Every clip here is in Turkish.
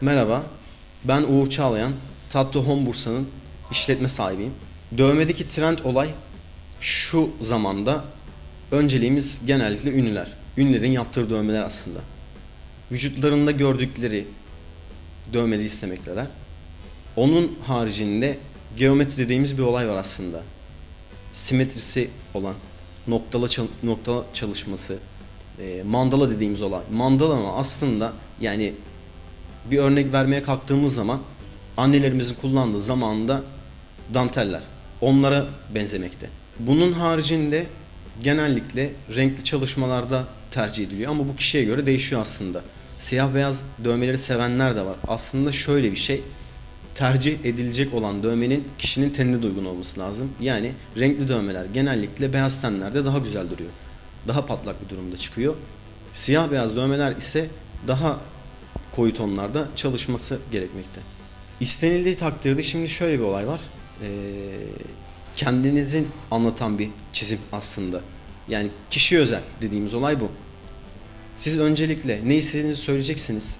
Merhaba, ben Uğur Çağlayan, Tatlı Home Bursa'nın işletme sahibiyim. Dövmedeki trend olay şu zamanda önceliğimiz genellikle ünlüler. Ünlülerin yaptığı dövmeler aslında. Vücutlarında gördükleri dövmeleri istemekteler. Onun haricinde geometri dediğimiz bir olay var aslında. Simetrisi olan, noktalı çal- nokta çalışması, e, mandala dediğimiz olay. Mandala ama aslında yani bir örnek vermeye kalktığımız zaman annelerimizin kullandığı zamanında danteller onlara benzemekte. Bunun haricinde genellikle renkli çalışmalarda tercih ediliyor ama bu kişiye göre değişiyor aslında. Siyah beyaz dövmeleri sevenler de var. Aslında şöyle bir şey tercih edilecek olan dövmenin kişinin tenine de uygun olması lazım. Yani renkli dövmeler genellikle beyaz tenlerde daha güzel duruyor. Daha patlak bir durumda çıkıyor. Siyah beyaz dövmeler ise daha koyu tonlarda çalışması gerekmekte. İstenildiği takdirde şimdi şöyle bir olay var. Ee, kendinizin anlatan bir çizim aslında. Yani kişi özel dediğimiz olay bu. Siz öncelikle ne istediğinizi söyleyeceksiniz.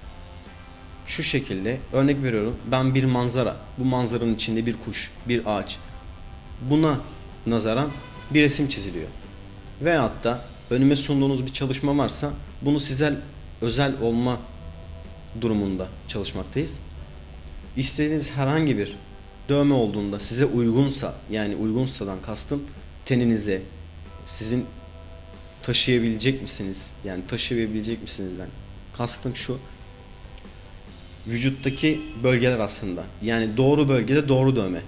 Şu şekilde örnek veriyorum ben bir manzara. Bu manzaranın içinde bir kuş, bir ağaç. Buna nazaran bir resim çiziliyor. Veyahut da önüme sunduğunuz bir çalışma varsa bunu size özel olma durumunda çalışmaktayız. İstediğiniz herhangi bir dövme olduğunda size uygunsa yani uygunsadan kastım teninize sizin taşıyabilecek misiniz? Yani taşıyabilecek misinizden kastım şu vücuttaki bölgeler aslında. Yani doğru bölgede doğru dövme.